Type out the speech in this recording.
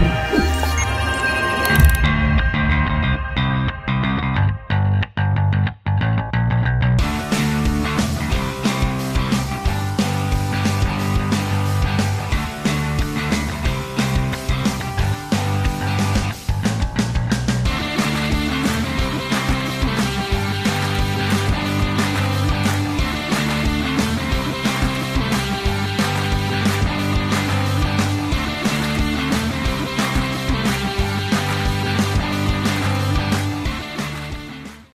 Yeah.